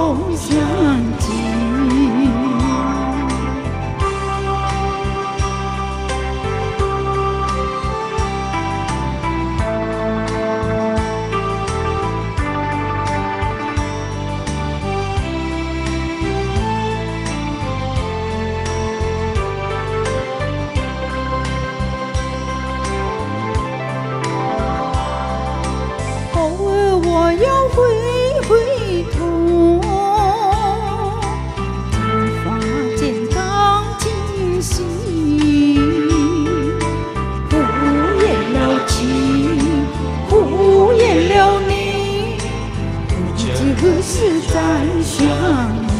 梦想。几何时再相遇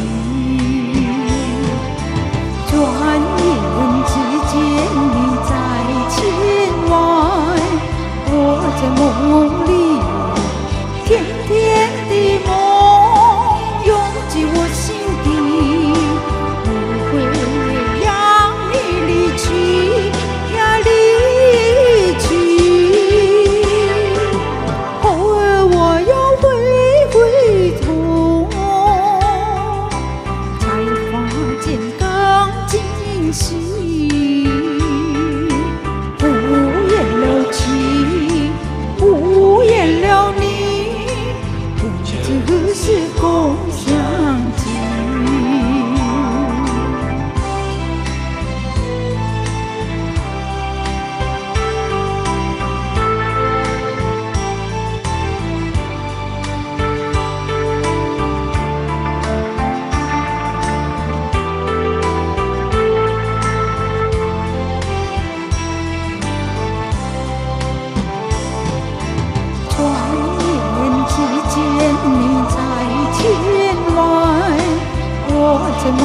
我在梦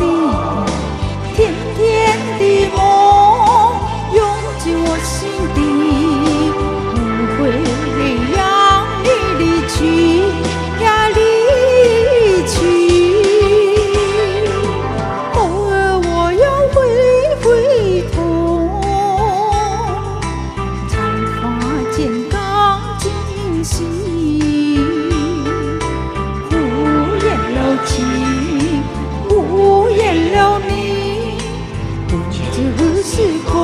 里甜甜的梦涌进我心底不会让你离去呀离去。偶尔我要回回头才发现刚惊醒是。空